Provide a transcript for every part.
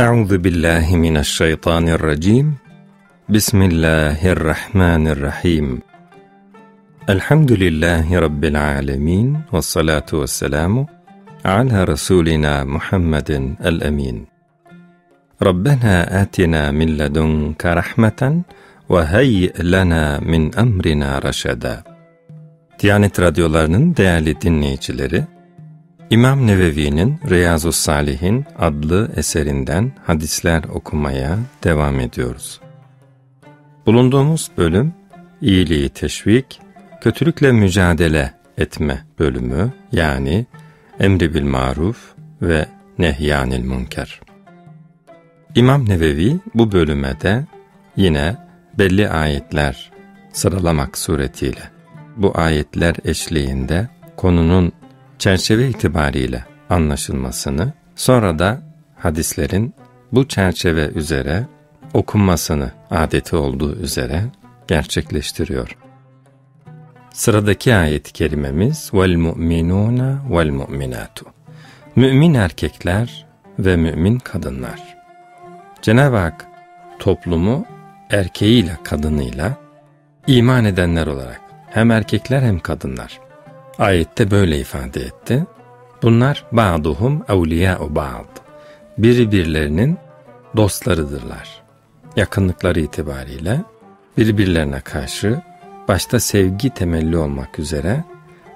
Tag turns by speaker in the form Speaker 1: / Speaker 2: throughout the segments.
Speaker 1: أعوذ بالله من الشيطان الرجيم. بسم الله الرحمن الرحيم. الحمد لله رب العالمين والصلاة والسلام على رسولنا محمد الأمين. ربنا آتنا من لدنك رحمة وهيئ لنا من أمرنا رشدا. Diyanet Radyoları'nın değerli dinleyicileri, İmam Nevevi'nin Riyazu Salihin adlı eserinden hadisler okumaya devam ediyoruz. Bulunduğumuz bölüm, iyiliği teşvik, kötülükle mücadele etme bölümü yani emri bil maruf ve nehyanil münker. İmam Nevevi bu bölüme de yine belli ayetler sıralamak suretiyle bu ayetler eşliğinde konunun çerçeve itibariyle anlaşılmasını, sonra da hadislerin bu çerçeve üzere okunmasını adeti olduğu üzere gerçekleştiriyor. Sıradaki ayet-i kerimemiz vel mu'minatu. Mümin erkekler ve mümin kadınlar. Cenab-ı Hak toplumu erkeğiyle kadınıyla iman edenler olarak hem erkekler hem kadınlar Ayette böyle ifade etti. Bunlar ba'duhum evliya'u ba'd. Biri birlerinin dostlarıdırlar. Yakınlıkları itibariyle birbirlerine karşı başta sevgi temelli olmak üzere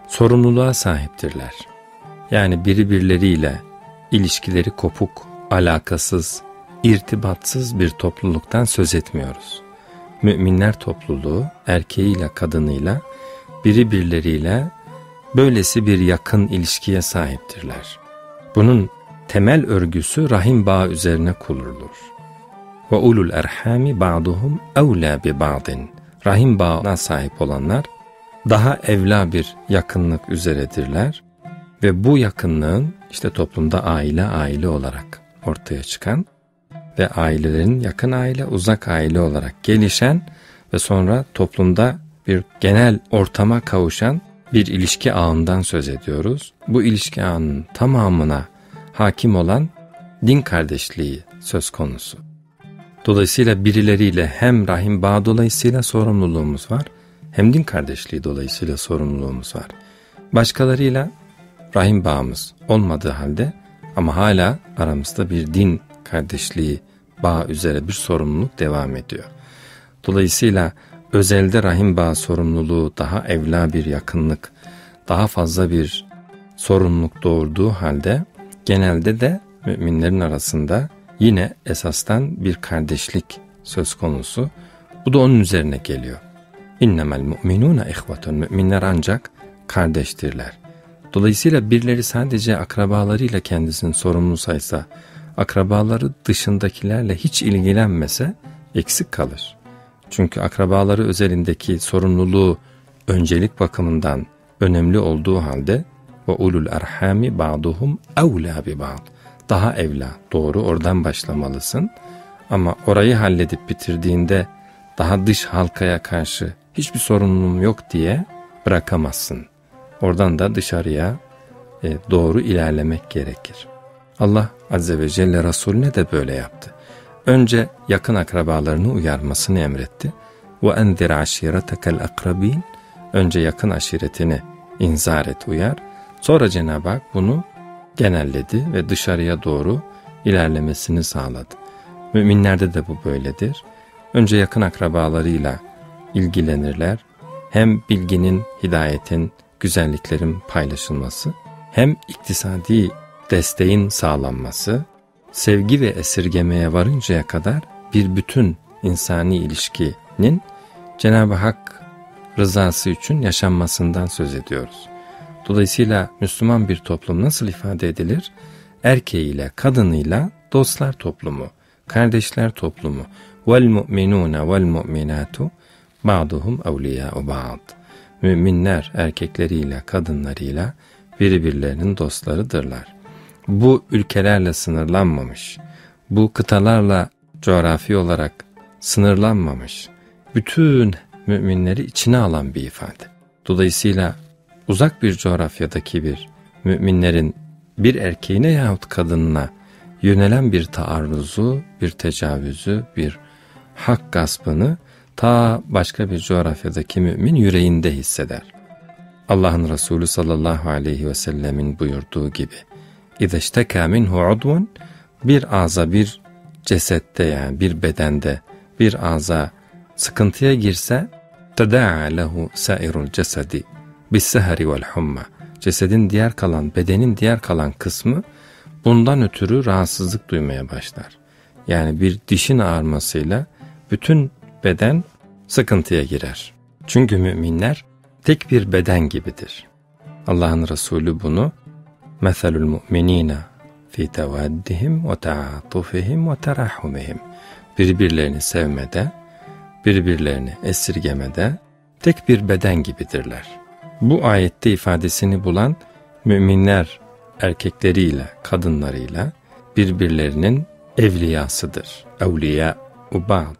Speaker 1: sorumluluğa sahiptirler. Yani birbirleriyle ilişkileri kopuk, alakasız, irtibatsız bir topluluktan söz etmiyoruz. Müminler topluluğu erkeğiyle kadınıyla birbirleriyle böylesi bir yakın ilişkiye sahiptirler. Bunun temel örgüsü rahim bağı üzerine kurulur. Ve ulul erhami ba'duhum evla bi ba'din. Rahim bağına sahip olanlar daha evla bir yakınlık üzeredirler ve bu yakınlığın işte toplumda aile aile olarak ortaya çıkan ve ailelerin yakın aile, uzak aile olarak gelişen ve sonra toplumda bir genel ortama kavuşan bir ilişki ağından söz ediyoruz. Bu ilişki ağının tamamına hakim olan din kardeşliği söz konusu. Dolayısıyla birileriyle hem rahim bağ dolayısıyla sorumluluğumuz var, hem din kardeşliği dolayısıyla sorumluluğumuz var. Başkalarıyla rahim bağımız olmadığı halde ama hala aramızda bir din kardeşliği bağ üzere bir sorumluluk devam ediyor. Dolayısıyla özelde rahim bağı sorumluluğu daha evla bir yakınlık, daha fazla bir sorumluluk doğurduğu halde genelde de müminlerin arasında yine esastan bir kardeşlik söz konusu. Bu da onun üzerine geliyor. İnnemel mu'minûne ihvatun. Müminler ancak kardeştirler. Dolayısıyla birileri sadece akrabalarıyla kendisini sorumlu saysa, akrabaları dışındakilerle hiç ilgilenmese eksik kalır. Çünkü akrabaları özelindeki sorumluluğu öncelik bakımından önemli olduğu halde ve ulul erhami ba'duhum evla bi ba'd. Daha evla. Doğru oradan başlamalısın. Ama orayı halledip bitirdiğinde daha dış halkaya karşı hiçbir sorumluluğum yok diye bırakamazsın. Oradan da dışarıya e, doğru ilerlemek gerekir. Allah Azze ve Celle Resulüne de böyle yaptı. Önce yakın akrabalarını uyarmasını emretti. وَاَنْذِرْ عَشِيرَتَكَ الْاَقْرَب۪ينَ Önce yakın aşiretini inzar et uyar. Sonra Cenab-ı Hak bunu genelledi ve dışarıya doğru ilerlemesini sağladı. Müminlerde de bu böyledir. Önce yakın akrabalarıyla ilgilenirler. Hem bilginin, hidayetin, güzelliklerin paylaşılması, hem iktisadi desteğin sağlanması, sevgi ve esirgemeye varıncaya kadar bir bütün insani ilişkinin Cenab-ı Hak rızası için yaşanmasından söz ediyoruz. Dolayısıyla Müslüman bir toplum nasıl ifade edilir? Erkeğiyle, kadınıyla dostlar toplumu, kardeşler toplumu. Vel mu'minune vel mu'minatu ba'duhum evliya'u ba'd. Müminler erkekleriyle, kadınlarıyla birbirlerinin dostlarıdırlar. Bu ülkelerle sınırlanmamış, bu kıtalarla coğrafi olarak sınırlanmamış, bütün müminleri içine alan bir ifade. Dolayısıyla uzak bir coğrafyadaki bir müminlerin bir erkeğine yahut kadınına yönelen bir taarruzu, bir tecavüzü, bir hak gaspını ta başka bir coğrafyadaki mümin yüreğinde hisseder. Allah'ın Resulü sallallahu aleyhi ve sellemin buyurduğu gibi اِذَشْتَكَى مِنْهُ عُدْوٌ Bir ağza bir cesette yani bir bedende bir ağza sıkıntıya girse تَدَاعَ لَهُ سَائِرُ الْجَسَدِ بِالسَّهَرِ وَالْحُمَّ Cesedin diğer kalan, bedenin diğer kalan kısmı bundan ötürü rahatsızlık duymaya başlar. Yani bir dişin ağrmasıyla bütün beden sıkıntıya girer. Çünkü müminler tek bir beden gibidir. Allah'ın Resulü bunu مَثَلُ الْمُؤْمِنِينَ فِي تَوَدِّهِمْ وَتَعَاطُفِهِمْ وَتَرَحُمِهِمْ Birbirlerini sevmede, birbirlerini esirgemede tek bir beden gibidirler. Bu ayette ifadesini bulan müminler erkekleriyle, kadınlarıyla birbirlerinin evliyasıdır. Evliya ubad.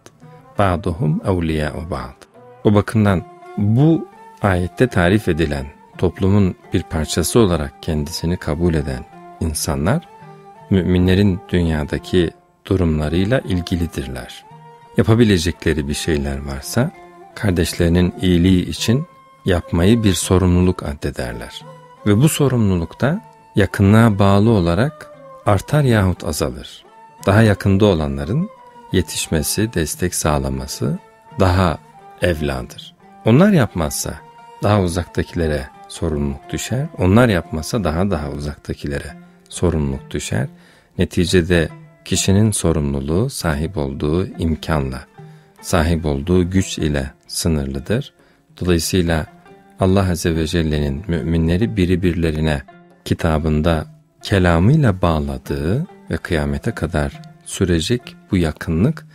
Speaker 1: Ba'duhum evliya ubad. O bakımdan bu ayette tarif edilen toplumun bir parçası olarak kendisini kabul eden insanlar müminlerin dünyadaki durumlarıyla ilgilidirler. Yapabilecekleri bir şeyler varsa kardeşlerinin iyiliği için yapmayı bir sorumluluk addederler. Ve bu sorumlulukta yakınlığa bağlı olarak artar yahut azalır. Daha yakında olanların yetişmesi, destek sağlaması daha evladır. Onlar yapmazsa daha uzaktakilere sorumluluk düşer. Onlar yapmasa daha daha uzaktakilere sorumluluk düşer. Neticede kişinin sorumluluğu sahip olduğu imkanla, sahip olduğu güç ile sınırlıdır. Dolayısıyla Allah Azze ve Celle'nin müminleri birbirlerine kitabında kelamıyla bağladığı ve kıyamete kadar sürecek bu yakınlık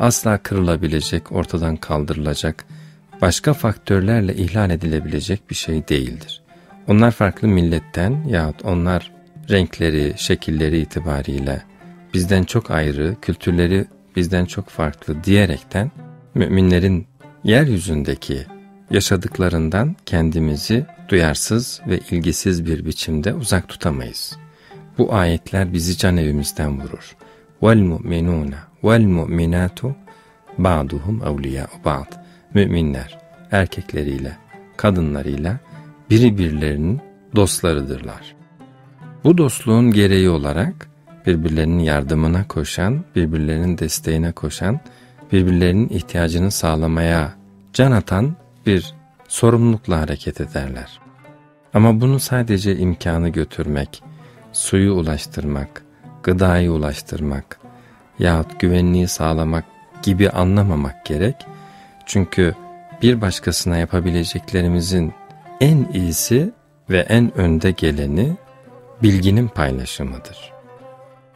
Speaker 1: asla kırılabilecek, ortadan kaldırılacak, başka faktörlerle ihlal edilebilecek bir şey değildir. Onlar farklı milletten yahut onlar renkleri, şekilleri itibariyle bizden çok ayrı, kültürleri bizden çok farklı diyerekten müminlerin yeryüzündeki yaşadıklarından kendimizi duyarsız ve ilgisiz bir biçimde uzak tutamayız. Bu ayetler bizi can evimizden vurur. Vel mu'minuna vel mu'minatu ba'duhum evliya'u ba'd. Müminler erkekleriyle, kadınlarıyla birbirlerinin dostlarıdırlar. Bu dostluğun gereği olarak birbirlerinin yardımına koşan, birbirlerinin desteğine koşan, birbirlerinin ihtiyacını sağlamaya can atan bir sorumlulukla hareket ederler. Ama bunu sadece imkanı götürmek, suyu ulaştırmak, gıdayı ulaştırmak yahut güvenliği sağlamak gibi anlamamak gerek. Çünkü bir başkasına yapabileceklerimizin en iyisi ve en önde geleni bilginin paylaşımıdır.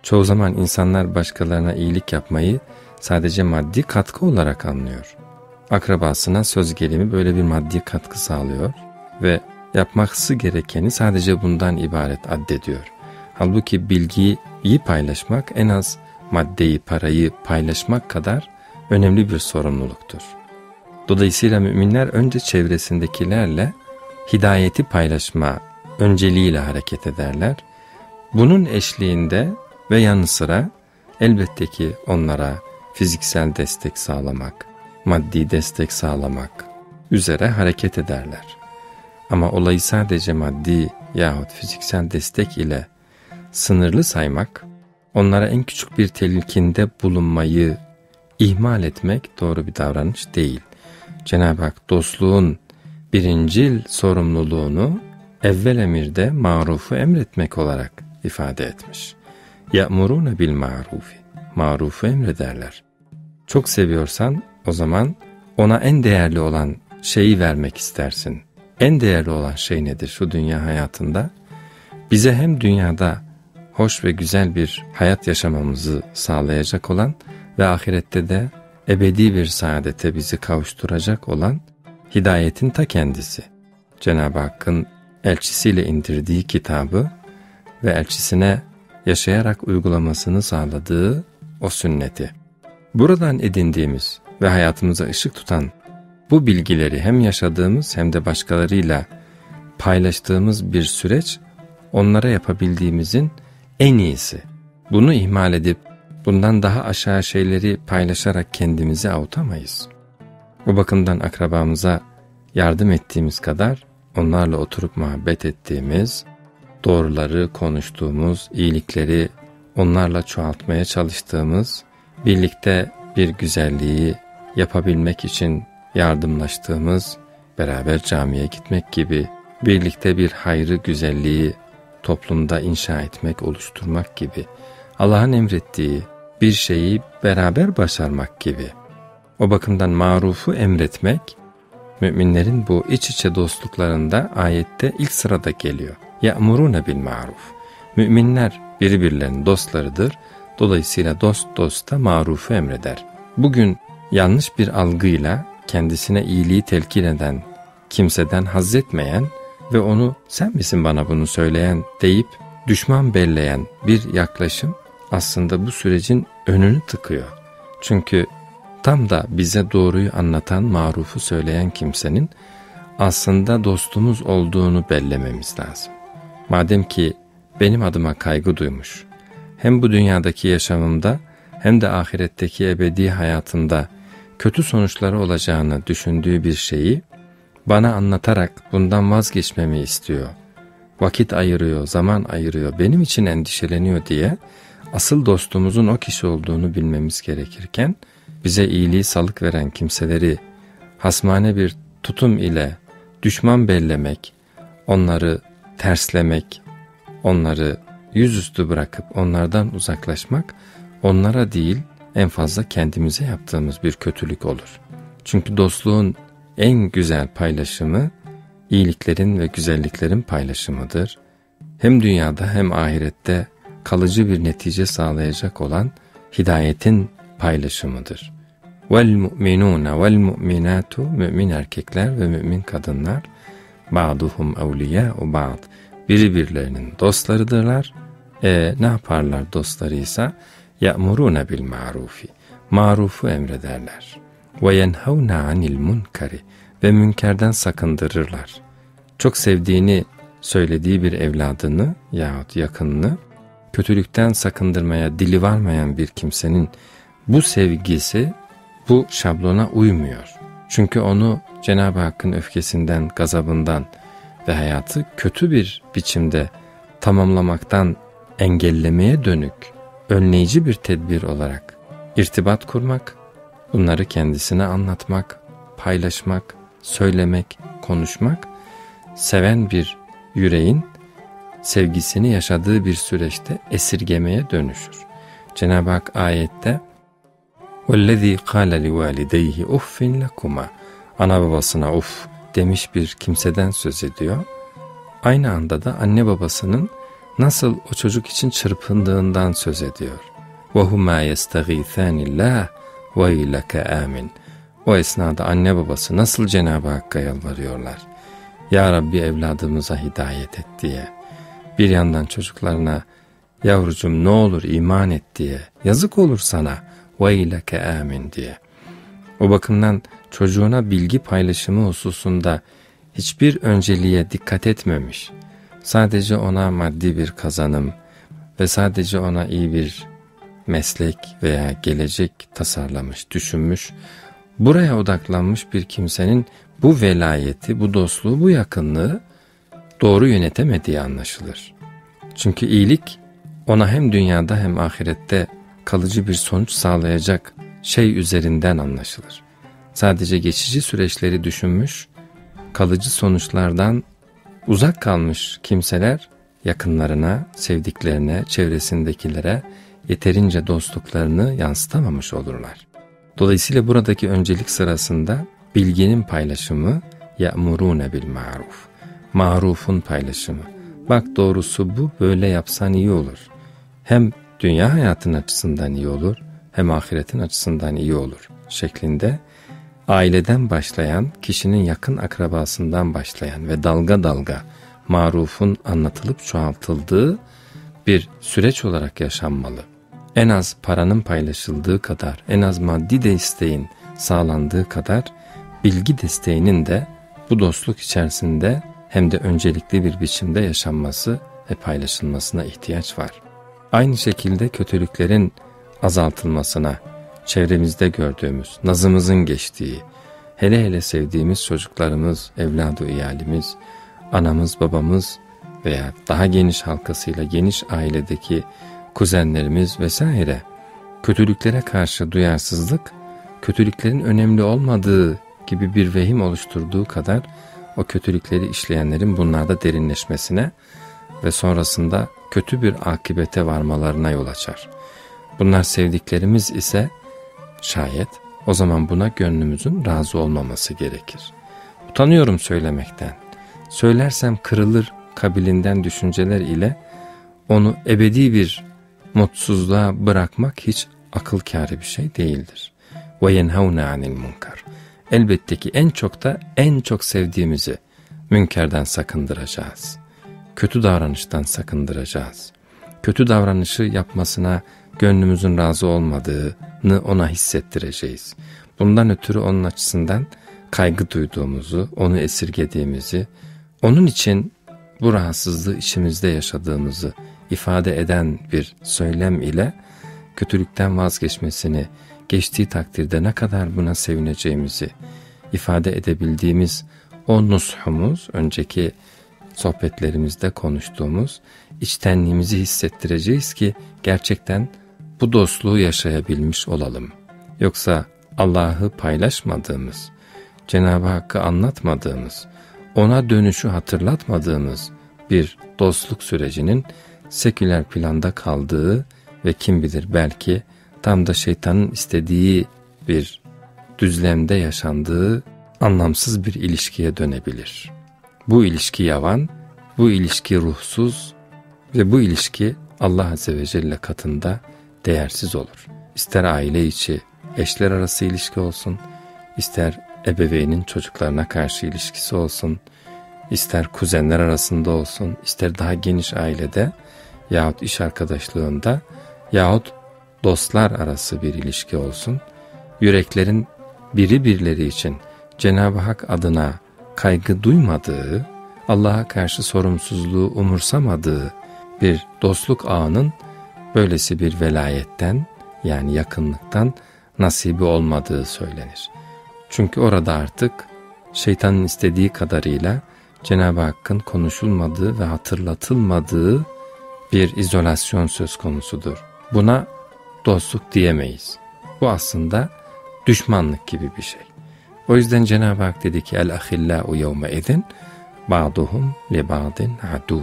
Speaker 1: Çoğu zaman insanlar başkalarına iyilik yapmayı sadece maddi katkı olarak anlıyor. Akrabasına söz gelimi böyle bir maddi katkı sağlıyor ve yapması gerekeni sadece bundan ibaret addediyor. Halbuki bilgiyi iyi paylaşmak en az maddeyi, parayı paylaşmak kadar önemli bir sorumluluktur. Dolayısıyla müminler önce çevresindekilerle hidayeti paylaşma önceliğiyle hareket ederler. Bunun eşliğinde ve yanı sıra elbette ki onlara fiziksel destek sağlamak, maddi destek sağlamak üzere hareket ederler. Ama olayı sadece maddi yahut fiziksel destek ile sınırlı saymak, onlara en küçük bir telkinde bulunmayı ihmal etmek doğru bir davranış değil. Cenab-ı Hak dostluğun birincil sorumluluğunu evvel emirde marufu emretmek olarak ifade etmiş. Ya'muruna bil marufi. Marufu emrederler. Çok seviyorsan o zaman ona en değerli olan şeyi vermek istersin. En değerli olan şey nedir şu dünya hayatında? Bize hem dünyada hoş ve güzel bir hayat yaşamamızı sağlayacak olan ve ahirette de ebedi bir saadete bizi kavuşturacak olan hidayetin ta kendisi. Cenab-ı Hakk'ın elçisiyle indirdiği kitabı ve elçisine yaşayarak uygulamasını sağladığı o sünneti. Buradan edindiğimiz ve hayatımıza ışık tutan bu bilgileri hem yaşadığımız hem de başkalarıyla paylaştığımız bir süreç onlara yapabildiğimizin en iyisi. Bunu ihmal edip bundan daha aşağı şeyleri paylaşarak kendimizi avutamayız. Bu bakımdan akrabamıza yardım ettiğimiz kadar onlarla oturup muhabbet ettiğimiz, doğruları konuştuğumuz, iyilikleri onlarla çoğaltmaya çalıştığımız, birlikte bir güzelliği yapabilmek için yardımlaştığımız, beraber camiye gitmek gibi, birlikte bir hayrı güzelliği toplumda inşa etmek, oluşturmak gibi, Allah'ın emrettiği bir şeyi beraber başarmak gibi. O bakımdan marufu emretmek, müminlerin bu iç içe dostluklarında ayette ilk sırada geliyor. Ya'murune bil maruf. Müminler birbirlerinin dostlarıdır. Dolayısıyla dost dosta marufu emreder. Bugün yanlış bir algıyla kendisine iyiliği telkin eden, kimseden haz etmeyen ve onu sen misin bana bunu söyleyen deyip düşman belleyen bir yaklaşım aslında bu sürecin önünü tıkıyor. Çünkü tam da bize doğruyu anlatan, marufu söyleyen kimsenin aslında dostumuz olduğunu bellememiz lazım. Madem ki benim adıma kaygı duymuş, hem bu dünyadaki yaşamımda hem de ahiretteki ebedi hayatında kötü sonuçları olacağını düşündüğü bir şeyi bana anlatarak bundan vazgeçmemi istiyor. Vakit ayırıyor, zaman ayırıyor, benim için endişeleniyor diye asıl dostumuzun o kişi olduğunu bilmemiz gerekirken bize iyiliği salık veren kimseleri hasmane bir tutum ile düşman bellemek, onları terslemek, onları yüzüstü bırakıp onlardan uzaklaşmak onlara değil en fazla kendimize yaptığımız bir kötülük olur. Çünkü dostluğun en güzel paylaşımı iyiliklerin ve güzelliklerin paylaşımıdır. Hem dünyada hem ahirette kalıcı bir netice sağlayacak olan hidayetin paylaşımıdır. Vel mu'minun vel mu'minatu mümin erkekler ve mümin kadınlar ba'duhum evliya'u ba'd birbirlerinin dostlarıdırlar. E ne yaparlar dostlarıysa ya'muruna bil ma'rufi marufu emrederler ve yenhavna anil munkari ve münkerden sakındırırlar. Çok sevdiğini söylediği bir evladını yahut yakınını kötülükten sakındırmaya dili varmayan bir kimsenin bu sevgisi bu şablona uymuyor. Çünkü onu Cenab-ı Hakk'ın öfkesinden, gazabından ve hayatı kötü bir biçimde tamamlamaktan engellemeye dönük önleyici bir tedbir olarak irtibat kurmak, bunları kendisine anlatmak, paylaşmak, söylemek, konuşmak, seven bir yüreğin sevgisini yaşadığı bir süreçte esirgemeye dönüşür. Cenab-ı Hak ayette وَالَّذ۪ي قَالَ لِوَالِدَيْهِ اُفِّنْ لَكُمَا Ana babasına uf demiş bir kimseden söz ediyor. Aynı anda da anne babasının nasıl o çocuk için çırpındığından söz ediyor. وَهُمَا يَسْتَغِيثَانِ اللّٰهِ وَاِلَكَ amin. O esnada anne babası nasıl Cenab-ı Hakk'a yalvarıyorlar. Ya Rabbi evladımıza hidayet et diye. Bir yandan çocuklarına yavrucum ne olur iman et diye, yazık olur sana veyleke amin diye. O bakımdan çocuğuna bilgi paylaşımı hususunda hiçbir önceliğe dikkat etmemiş. Sadece ona maddi bir kazanım ve sadece ona iyi bir meslek veya gelecek tasarlamış, düşünmüş. Buraya odaklanmış bir kimsenin bu velayeti, bu dostluğu, bu yakınlığı doğru yönetemediği anlaşılır. Çünkü iyilik ona hem dünyada hem ahirette kalıcı bir sonuç sağlayacak şey üzerinden anlaşılır. Sadece geçici süreçleri düşünmüş, kalıcı sonuçlardan uzak kalmış kimseler yakınlarına, sevdiklerine, çevresindekilere yeterince dostluklarını yansıtamamış olurlar. Dolayısıyla buradaki öncelik sırasında bilginin paylaşımı ya'murune bil maruf. Marufun paylaşımı. Bak doğrusu bu böyle yapsan iyi olur. Hem dünya hayatın açısından iyi olur hem ahiretin açısından iyi olur şeklinde aileden başlayan, kişinin yakın akrabasından başlayan ve dalga dalga marufun anlatılıp çoğaltıldığı bir süreç olarak yaşanmalı. En az paranın paylaşıldığı kadar, en az maddi desteğin sağlandığı kadar bilgi desteğinin de bu dostluk içerisinde hem de öncelikli bir biçimde yaşanması ve paylaşılmasına ihtiyaç var. Aynı şekilde kötülüklerin azaltılmasına, çevremizde gördüğümüz, nazımızın geçtiği, hele hele sevdiğimiz çocuklarımız, evladı iyalimiz, anamız, babamız veya daha geniş halkasıyla geniş ailedeki kuzenlerimiz vesaire kötülüklere karşı duyarsızlık, kötülüklerin önemli olmadığı gibi bir vehim oluşturduğu kadar o kötülükleri işleyenlerin bunlarda derinleşmesine ve sonrasında kötü bir akibete varmalarına yol açar. Bunlar sevdiklerimiz ise şayet o zaman buna gönlümüzün razı olmaması gerekir. Utanıyorum söylemekten. Söylersem kırılır kabilinden düşünceler ile onu ebedi bir mutsuzluğa bırakmak hiç akıl kârı bir şey değildir. وَيَنْهَوْنَ عَنِ الْمُنْكَرِ Elbette ki en çok da en çok sevdiğimizi münkerden sakındıracağız. Kötü davranıştan sakındıracağız. Kötü davranışı yapmasına gönlümüzün razı olmadığını ona hissettireceğiz. Bundan ötürü onun açısından kaygı duyduğumuzu, onu esirgediğimizi, onun için bu rahatsızlığı içimizde yaşadığımızı ifade eden bir söylem ile kötülükten vazgeçmesini, geçtiği takdirde ne kadar buna sevineceğimizi ifade edebildiğimiz o nushumuz, önceki sohbetlerimizde konuştuğumuz içtenliğimizi hissettireceğiz ki gerçekten bu dostluğu yaşayabilmiş olalım. Yoksa Allah'ı paylaşmadığımız, Cenab-ı Hakk'ı anlatmadığımız, ona dönüşü hatırlatmadığımız bir dostluk sürecinin seküler planda kaldığı ve kim bilir belki tam da şeytanın istediği bir düzlemde yaşandığı anlamsız bir ilişkiye dönebilir. Bu ilişki yavan, bu ilişki ruhsuz ve bu ilişki Allah Azze ve Celle katında değersiz olur. İster aile içi, eşler arası ilişki olsun, ister ebeveynin çocuklarına karşı ilişkisi olsun, ister kuzenler arasında olsun, ister daha geniş ailede yahut iş arkadaşlığında yahut dostlar arası bir ilişki olsun, yüreklerin biri birleri için Cenab-ı Hak adına kaygı duymadığı, Allah'a karşı sorumsuzluğu umursamadığı bir dostluk ağının böylesi bir velayetten yani yakınlıktan nasibi olmadığı söylenir. Çünkü orada artık şeytanın istediği kadarıyla Cenab-ı Hakk'ın konuşulmadığı ve hatırlatılmadığı bir izolasyon söz konusudur. Buna dostluk diyemeyiz. Bu aslında düşmanlık gibi bir şey. O yüzden Cenab-ı Hak dedi ki el-ahillâ'u yevme edin ba'duhum li ba'din adu.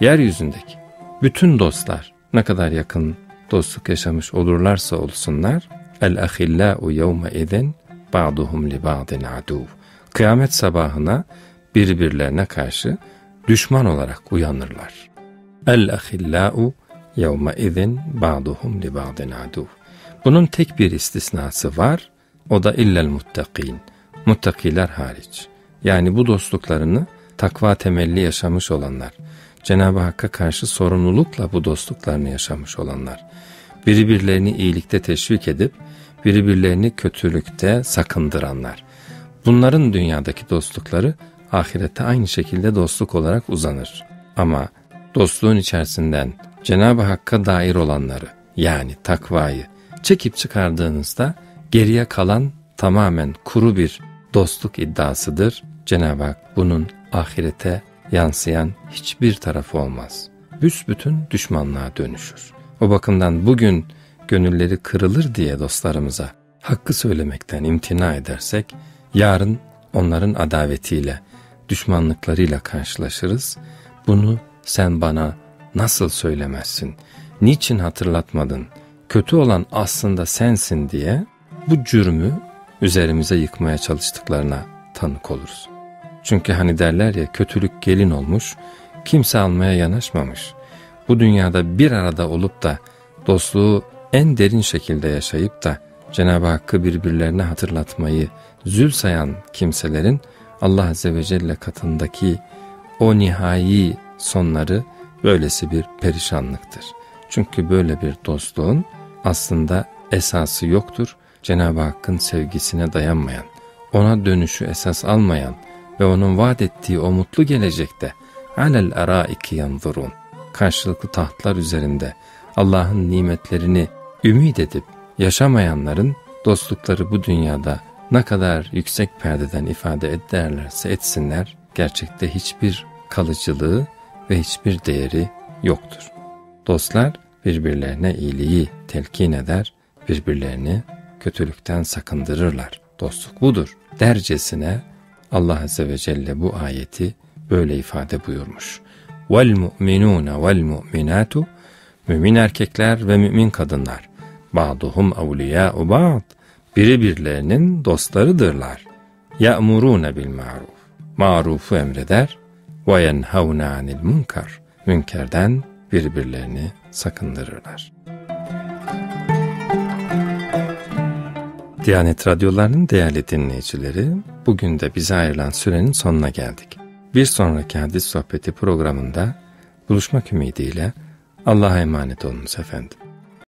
Speaker 1: Yeryüzündeki bütün dostlar ne kadar yakın dostluk yaşamış olurlarsa olsunlar el-ahillâ'u yevme edin ba'duhum li ba'din adu. Kıyamet sabahına birbirlerine karşı düşman olarak uyanırlar. El-ahillâ'u yevme izin ba'duhum li ba'din adu. Bunun tek bir istisnası var. O da illel muttakin. Muttakiler hariç. Yani bu dostluklarını takva temelli yaşamış olanlar. Cenab-ı Hakk'a karşı sorumlulukla bu dostluklarını yaşamış olanlar. Birbirlerini iyilikte teşvik edip birbirlerini kötülükte sakındıranlar. Bunların dünyadaki dostlukları ahirette aynı şekilde dostluk olarak uzanır. Ama dostluğun içerisinden Cenab-ı Hakk'a dair olanları yani takvayı çekip çıkardığınızda geriye kalan tamamen kuru bir dostluk iddiasıdır. Cenab-ı Hak bunun ahirete yansıyan hiçbir tarafı olmaz. Büsbütün düşmanlığa dönüşür. O bakımdan bugün gönülleri kırılır diye dostlarımıza hakkı söylemekten imtina edersek, yarın onların adavetiyle, düşmanlıklarıyla karşılaşırız. Bunu sen bana nasıl söylemezsin, niçin hatırlatmadın, kötü olan aslında sensin diye bu cürmü üzerimize yıkmaya çalıştıklarına tanık oluruz. Çünkü hani derler ya kötülük gelin olmuş, kimse almaya yanaşmamış. Bu dünyada bir arada olup da dostluğu en derin şekilde yaşayıp da Cenab-ı Hakk'ı birbirlerine hatırlatmayı zül sayan kimselerin Allah Azze ve Celle katındaki o nihai sonları böylesi bir perişanlıktır. Çünkü böyle bir dostluğun aslında esası yoktur. Cenab-ı Hakk'ın sevgisine dayanmayan, ona dönüşü esas almayan ve onun vaat ettiği o mutlu gelecekte alel araiki yanzurun karşılıklı tahtlar üzerinde Allah'ın nimetlerini ümit edip yaşamayanların dostlukları bu dünyada ne kadar yüksek perdeden ifade ederlerse etsinler, gerçekte hiçbir kalıcılığı ve hiçbir değeri yoktur. Dostlar birbirlerine iyiliği telkin eder, birbirlerini kötülükten sakındırırlar. Dostluk budur. Dercesine Allah Azze ve Celle bu ayeti böyle ifade buyurmuş. Vel mu'minatu Mümin erkekler ve mümin kadınlar. Ba'duhum evliyâ'u ba'd. Biri birlerinin dostlarıdırlar. Bil ma'ruf. Marufu emreder. Yenhavne anil munkar. Münkerden birbirlerini sakındırırlar. Diyanet Radyoları'nın değerli dinleyicileri, bugün de bize ayrılan sürenin sonuna geldik. Bir sonraki hadis sohbeti programında buluşmak ümidiyle Allah'a emanet olunuz efendim.